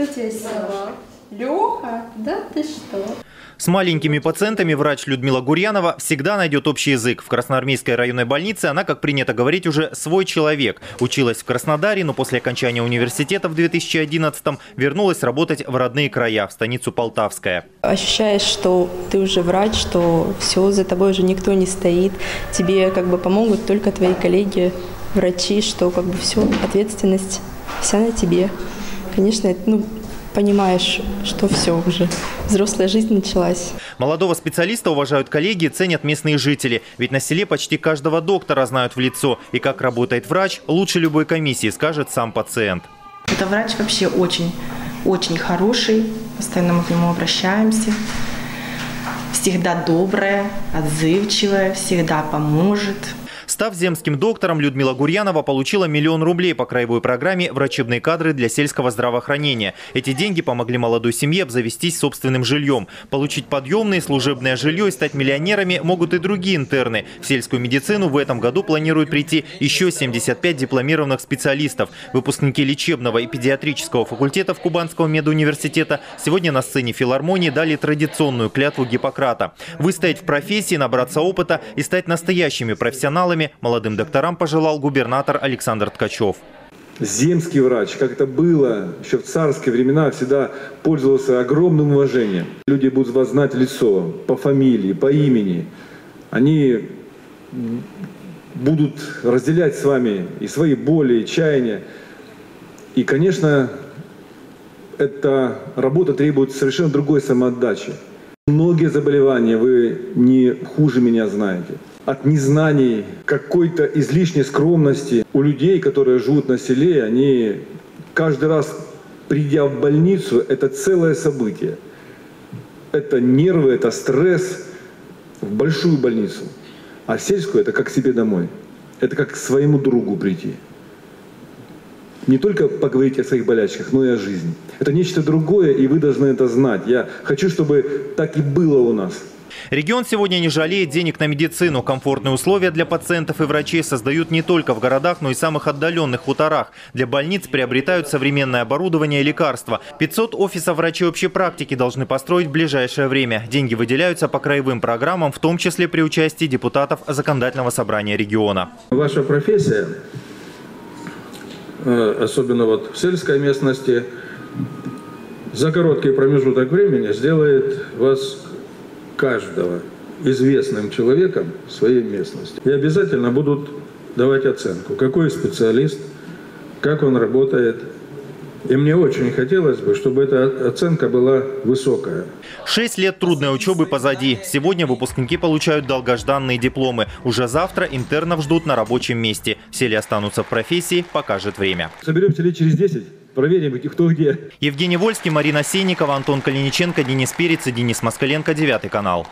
Кто тебя снял? Леха? Да ты что? С маленькими пациентами врач Людмила Гурьянова всегда найдет общий язык. В Красноармейской районной больнице она, как принято говорить, уже свой человек. Училась в Краснодаре, но после окончания университета в 2011-м вернулась работать в родные края, в станицу Полтавская. Ощущаешь, что ты уже врач, что все, за тобой уже никто не стоит. Тебе как бы помогут только твои коллеги, врачи, что как бы все, ответственность вся на тебе. Конечно, ну, понимаешь, что все уже, взрослая жизнь началась. Молодого специалиста уважают коллеги, ценят местные жители. Ведь на селе почти каждого доктора знают в лицо. И как работает врач, лучше любой комиссии, скажет сам пациент. Это врач вообще очень, очень хороший. Постоянно мы к нему обращаемся. Всегда добрая, отзывчивая, всегда поможет. Став земским доктором, Людмила Гурьянова получила миллион рублей по краевой программе «Врачебные кадры для сельского здравоохранения». Эти деньги помогли молодой семье обзавестись собственным жильем. Получить подъемное служебное жилье и стать миллионерами могут и другие интерны. В сельскую медицину в этом году планируют прийти еще 75 дипломированных специалистов. Выпускники лечебного и педиатрического факультетов Кубанского медуниверситета сегодня на сцене филармонии дали традиционную клятву Гиппократа. Выстоять в профессии, набраться опыта и стать настоящими профессионалами молодым докторам пожелал губернатор Александр Ткачев. Земский врач, как это было еще в царские времена, всегда пользовался огромным уважением. Люди будут вас знать лицо, по фамилии, по имени. Они будут разделять с вами и свои боли, и чаяния. И, конечно, эта работа требует совершенно другой самоотдачи. Многие заболевания вы не хуже меня знаете от незнаний, какой-то излишней скромности. У людей, которые живут на селе, они каждый раз, придя в больницу, это целое событие. Это нервы, это стресс в большую больницу. А сельскую это как себе домой. Это как к своему другу прийти. Не только поговорить о своих болячках, но и о жизни. Это нечто другое, и вы должны это знать. Я хочу, чтобы так и было у нас. Регион сегодня не жалеет денег на медицину. Комфортные условия для пациентов и врачей создают не только в городах, но и самых отдаленных хуторах. Для больниц приобретают современное оборудование и лекарства. 500 офисов врачей общей практики должны построить в ближайшее время. Деньги выделяются по краевым программам, в том числе при участии депутатов Законодательного собрания региона. Ваша профессия, особенно вот в сельской местности, за короткий промежуток времени сделает вас каждого известным человеком в своей местности. И обязательно будут давать оценку, какой специалист, как он работает. И мне очень хотелось бы, чтобы эта оценка была высокая. Шесть лет трудной учебы позади. Сегодня выпускники получают долгожданные дипломы. Уже завтра интернов ждут на рабочем месте. Все ли останутся в профессии, покажет время. Соберемся лет через 10, проверим, кто где. Евгений Вольский, Марина Сенникова, Антон Калиниченко, Денис Перец и Денис Москаленко, Девятый канал.